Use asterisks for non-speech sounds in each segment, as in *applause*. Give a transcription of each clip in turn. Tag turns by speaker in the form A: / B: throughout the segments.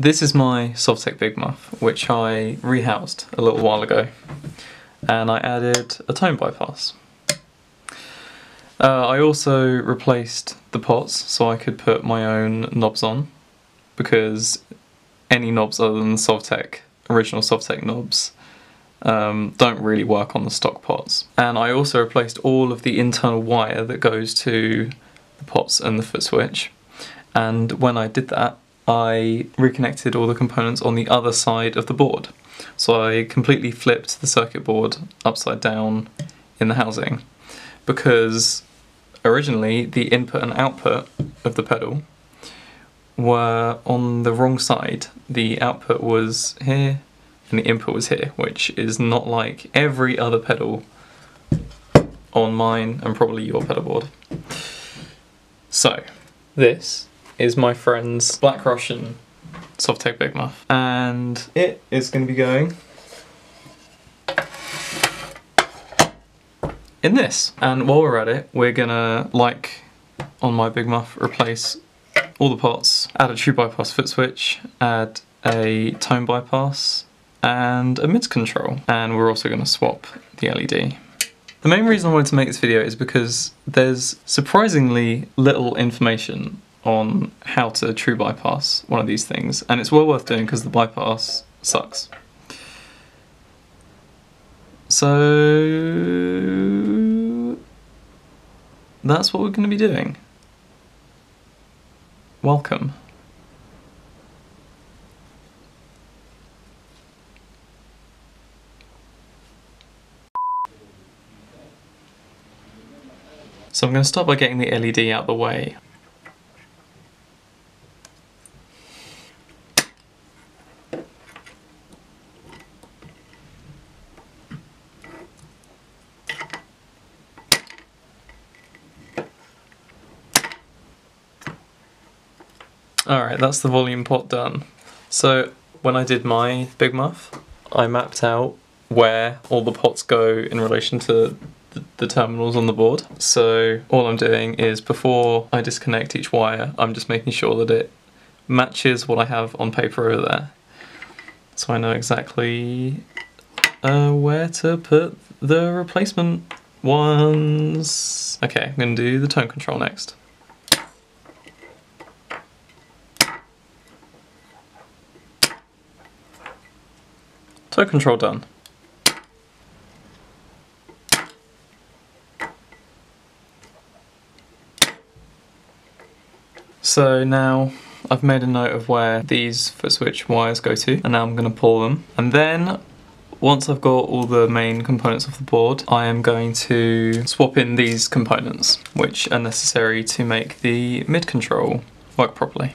A: This is my Sovtek Big Muff, which I rehoused a little while ago, and I added a tone bypass. Uh, I also replaced the pots so I could put my own knobs on, because any knobs other than the Sovtek, original Sovtek knobs, um, don't really work on the stock pots. And I also replaced all of the internal wire that goes to the pots and the foot switch. And when I did that, I reconnected all the components on the other side of the board. So I completely flipped the circuit board upside down in the housing because originally the input and output of the pedal were on the wrong side. The output was here and the input was here, which is not like every other pedal on mine and probably your pedal board. So, this is my friend's Black Russian Sovtek Big Muff. And it is going to be going in this. And while we're at it, we're to, like on my Big Muff, replace all the pots, add a true bypass foot switch, add a tone bypass, and a mids control. And we're also to swap the LED. The main reason I wanted to make this video is because there's surprisingly little information on how to true bypass one of these things, and it's well worth doing because the bypass sucks. So that's what we're going to be doing. Welcome. So I'm going to start by getting the LED out of the way. Alright, that's the volume pot done. So when I did my Big Muff, I mapped out where all the pots go in relation to the, terminals on the board. So all I'm doing is before I disconnect each wire, I'm just making sure that it matches what I have on paper over there. So I know exactly uh, where to put the replacement ones. Okay, I'm to do the tone control next. Tone control done. So now I've made a note of where these foot switch wires go to and now I'm going to pull them and then once I've got all the main components of the board I am going to swap in these components which are necessary to make the mid control work properly.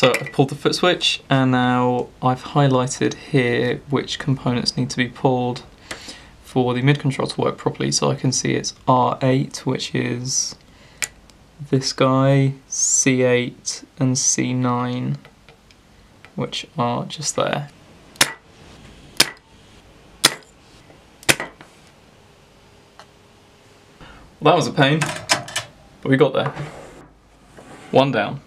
A: So I've pulled the foot switch and now I've highlighted here which components need to be pulled for the mid control to work properly so I can see it's R8 which is this guy, C8 and C9 which are just there. Well, that was a pain, but we got there. One down.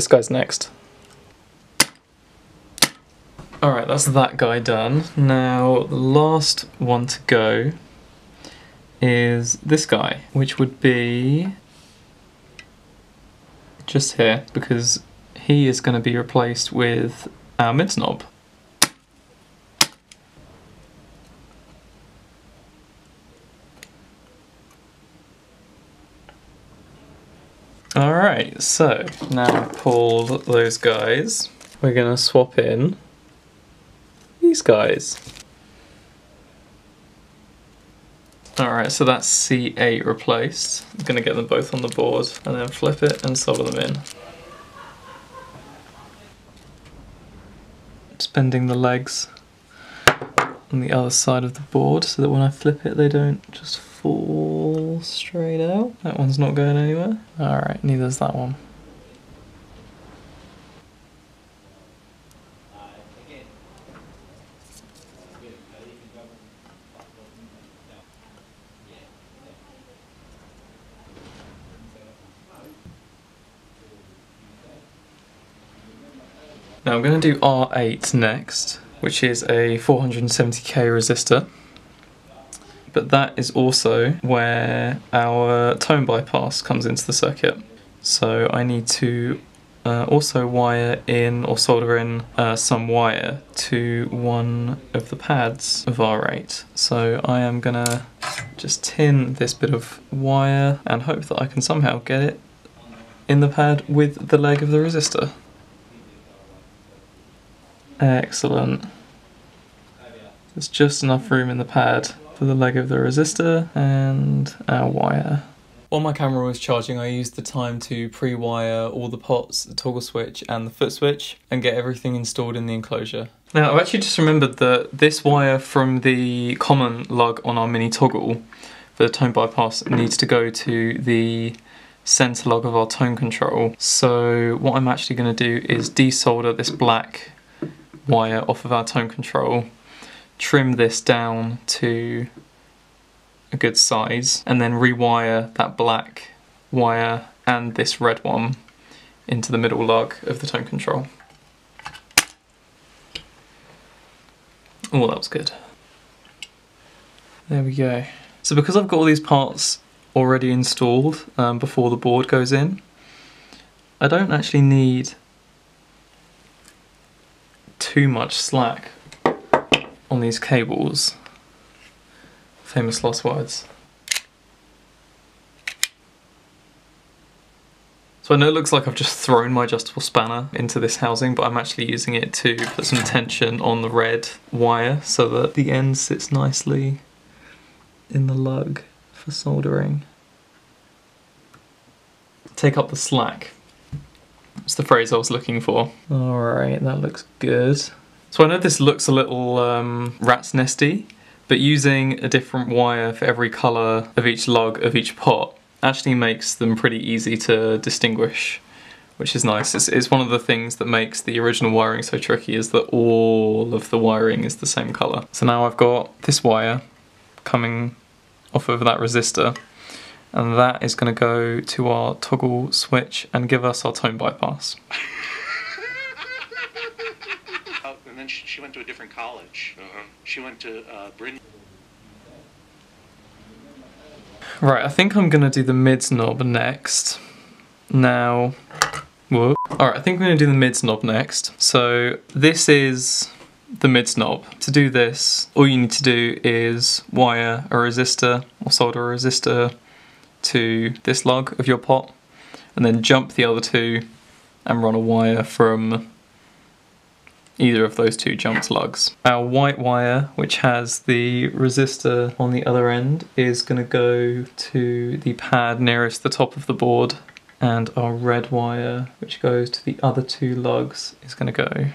A: This guy's next. Alright, that's that guy done. Now, the last one to go is this guy, which would be just here, because he is going to be replaced with our mids knob. Alright, so now I've pulled those guys. We're gonna swap in these guys. Alright, so that's C8 replaced. I'm gonna get them both on the board and then flip it and solder them in. Just bending the legs on the other side of the board so that when I flip it they don't just fall straight out. That one's not going anywhere. Alright, neither's that one. Now I'm going to do R8 next, which is a 470k resistor. But that is also where our tone bypass comes into the circuit. So I need to uh, also wire in or solder in uh, some wire to one of the pads of R8. So I am gonna just tin this bit of wire and hope that I can somehow get it in the pad with the leg of the resistor. Excellent. There's just enough room in the pad for the leg of the resistor and our wire. While my camera was charging, I used the time to pre-wire all the pots, the toggle switch and the foot switch and get everything installed in the enclosure. Now I've actually just remembered that this wire from the common lug on our mini toggle for the tone bypass needs to go to the center lug of our tone control. So what I'm actually going to do is desolder this black wire off of our tone control, trim this down to a good size, and then rewire that black wire and this red one into the middle lug of the tone control. Oh, that was good. There we go. So because I've got all these parts already installed um, before the board goes in, I don't actually need too much slack on these cables. Famous last words. So I know it looks like I've just thrown my adjustable spanner into this housing, but I'm actually using it to put some tension on the red wire so that the end sits nicely in the lug for soldering. Take up the slack it's the phrase I was looking for. Alright, that looks good. So I know this looks a little um, rat's nesty, but using a different wire for every colour of each lug of each pot actually makes them pretty easy to distinguish, which is nice. It's, it's one of the things that makes the original wiring so tricky is that all of the wiring is the same colour. So now I've got this wire coming off of that resistor and that is going to go to our toggle switch and give us our tone bypass.
B: Oh, and then she, she, went to a different college. Uh-huh. She went to uh, Bryn.
A: Right, I think I'm going to do the mids knob next. Now, whoop. Alright, I think I'm going to do the mids knob next. So this is the mids knob. To do this, all you need to do is wire a resistor or solder a resistor to this lug of your pot and then jump the other two and run a wire from either of those two jumped lugs. Our white wire, which has the resistor on the other end, is going to go to the pad nearest the top of the board and our red wire, which goes to the other two lugs, is going to go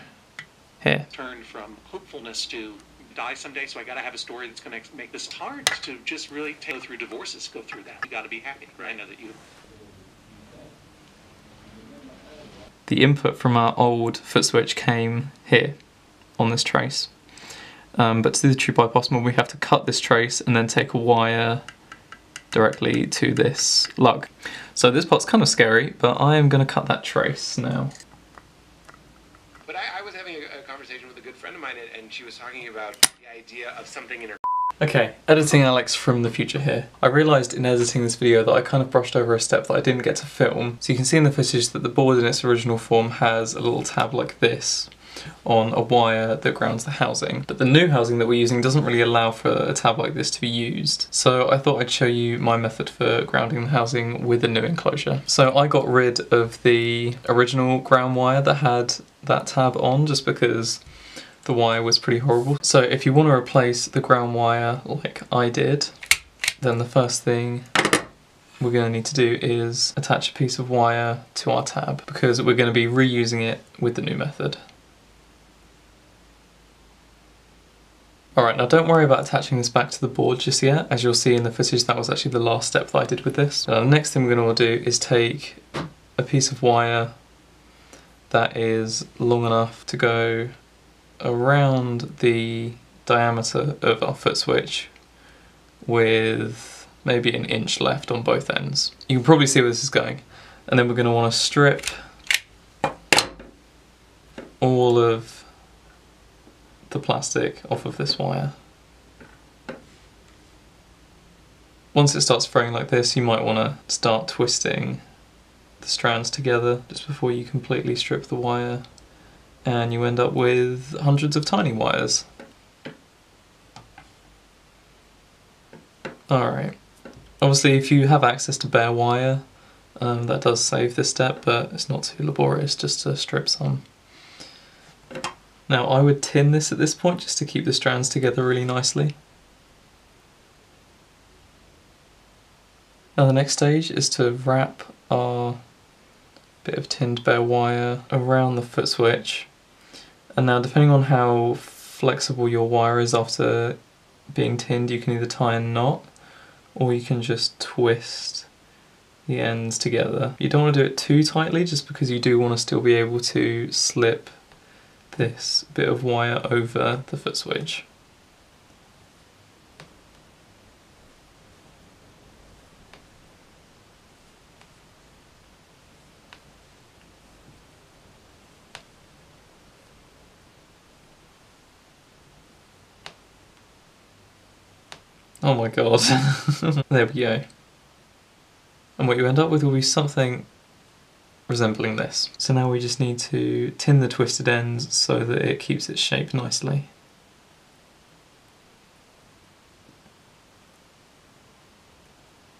A: here.
B: Turn from hopefulness to die someday, so I got to have a story that's going to make this hard to just really go through divorces, go through that. You got to be happy. Right? I know that you.
A: The input from our old foot switch came here on this trace. Um, but to do the true bypass mode, we have to cut this trace and then take a wire directly to this lug. So this part's kind of scary, but I am going to cut that trace now.
C: But I, I was having a, a, conversation with a good friend of mine, and, she was talking about the idea of something in her.
A: Okay, editing Alex from the future here. I realised in editing this video that I kind of brushed over a step that I didn't get to film. So you can see in the footage that the board in its original form has a little tab like this on a wire that grounds the housing. But the new housing that we're using doesn't really allow for a tab like this to be used. So I thought I'd show you my method for grounding the housing with a new enclosure. So I got rid of the original ground wire that had that tab on just because the wire was pretty horrible. So if you want to replace the ground wire like I did, then the first thing we're going to need to do is attach a piece of wire to our tab because we're going to be reusing it with the new method. Alright, now don't worry about attaching this back to the board just yet. As you'll see in the footage, that was actually the last step that I did with this. Now, the next thing we're going to do is take a piece of wire that is long enough to go around the diameter of our foot switch with maybe an inch left on both ends. You can probably see where this is going. And then we're going to want to strip all of the plastic off of this wire. Once it starts fraying like this, you might want to start twisting the strands together just before you completely strip the wire and you end up with hundreds of tiny wires. Alright, obviously if you have access to bare wire um, that does save this step but it's not too laborious just to strip some. Now I would tin this at this point just to keep the strands together really nicely. Now the next stage is to wrap our bit of tinned bare wire around the foot switch. And now depending on how flexible your wire is after being tinned, you can either tie a knot or you can just twist the ends together. You don't want to do it too tightly just because you do want to still be able to slip this bit of wire over the foot switch. Oh my god. *laughs* there we go. And what you end up with will be something resembling this. So now we just need to tin the twisted ends so that it keeps its shape nicely.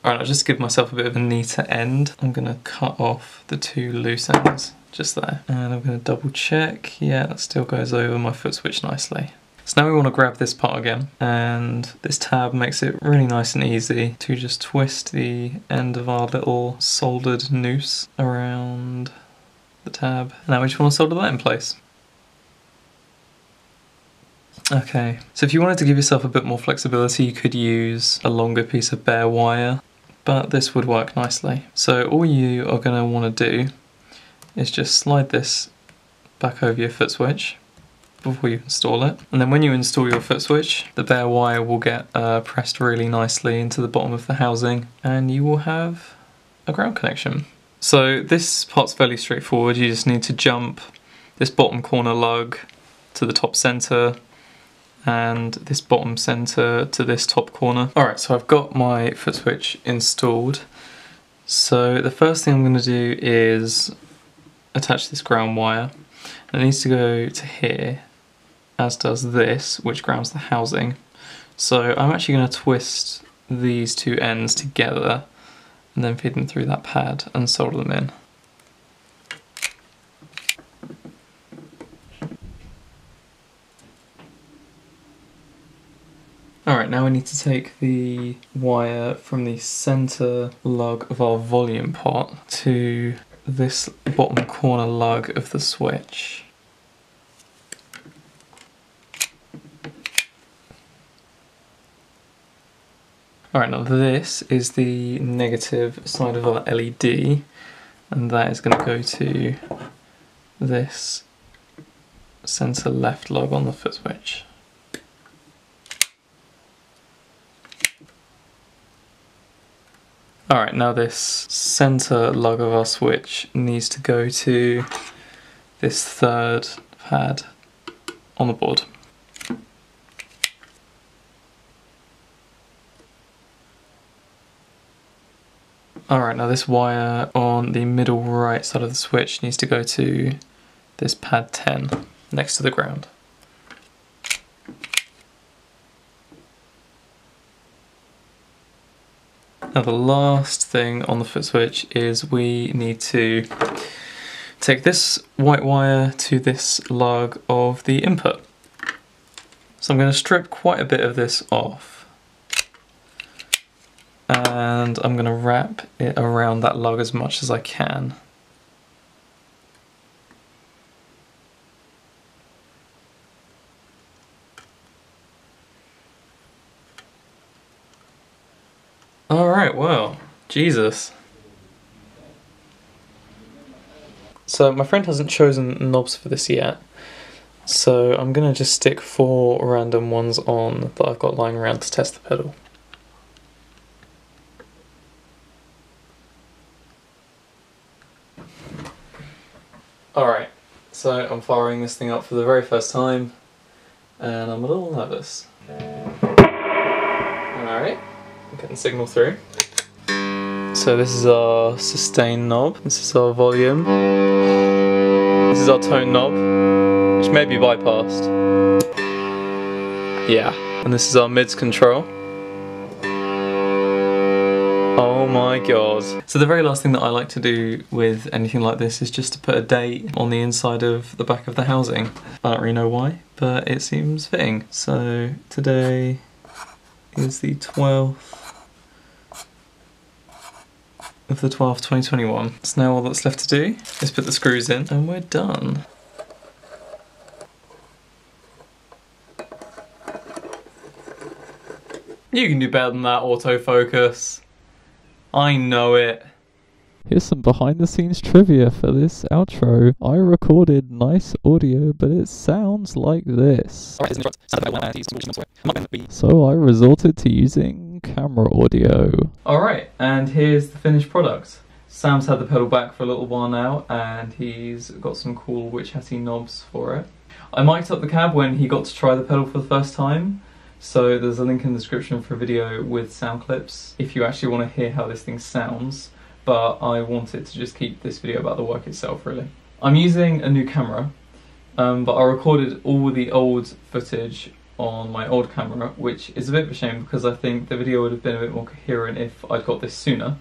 A: Alright, I'll just give myself a bit of a neater end. I'm going to cut off the two loose ends just there. And I'm going to double check. Yeah, that still goes over my foot switch nicely. So now we want to grab this part again and this tab makes it really nice and easy to just twist the end of our little soldered noose around the tab. Now we just want to solder that in place. Okay, so if you wanted to give yourself a bit more flexibility you could use a longer piece of bare wire but this would work nicely. So all you are going to want to do is just slide this back over your foot switch before you install it. And then when you install your foot switch, the bare wire will get uh, pressed really nicely into the bottom of the housing and you will have a ground connection. So this part's fairly straightforward. You just need to jump this bottom corner lug to the top center and this bottom center to this top corner. Alright, so I've got my foot switch installed. So the first thing I'm going to do is attach this ground wire. It needs to go to here as does this, which grounds the housing. So I'm actually going to twist these two ends together and then feed them through that pad and solder them in. Alright, now we need to take the wire from the centre lug of our volume pot to this bottom corner lug of the switch. Alright, now this is the negative side of our LED, and that is going to go to this centre left lug on the foot switch. Alright, now this centre lug of our switch needs to go to this third pad on the board. Alright, now this wire on the middle right side of the switch needs to go to this pad 10 next to the ground. Now the last thing on the foot switch is we need to take this white wire to this lug of the input. So I'm going to strip quite a bit of this off and I'm going to wrap it around that lug as much as I can. Alright, well, Jesus. So my friend hasn't chosen knobs for this yet, so I'm going to just stick four random ones on that I've got lying around to test the pedal. Alright, so I'm firing this thing up for the very first time and I'm a little nervous. Alright, getting signal through. So this is our sustain knob, this is our volume, this is our tone knob, which may be bypassed. Yeah, and this is our mids control. Oh my god. So the very last thing that I like to do with anything like this is just to put a date on the inside of the back of the housing. I don't really know why, but it seems fitting. So today is the 12th of the 12th 2021. So now all that's left to do is put the screws in and we're done. You can do better than that autofocus. I know it.
D: Here's some behind the scenes trivia for this outro. I recorded nice audio, but it sounds like this. So I resorted to using camera audio.
A: Alright, and here's the finished product. Sam's had the pedal back for a little while now, and he's got some cool Witch Hattie knobs for it. I mic'd up the cab when he got to try the pedal for the first time, so there's a link in the description for a video with sound clips if you actually want to hear how this thing sounds but I wanted to just keep this video about the work itself really. I'm using a new camera, um, but I recorded all the old footage on my old camera, which is a bit of a shame because I think the video would have been a bit more coherent if I'd got this sooner.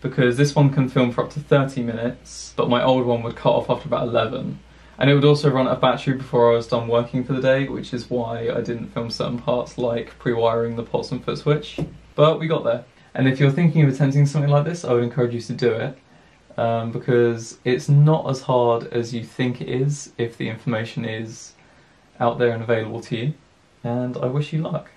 A: Because this one can film for up to 30 minutes, but my old one would cut off after about 11. And it would also run of battery before I was done working for the day, which is why I didn't film certain parts like pre-wiring the pots and foot switch. But we got there. And if you're thinking of attempting something like this, I would encourage you to do it um, because it's not as hard as you think it is if the information is out there and available to you. And I wish you luck.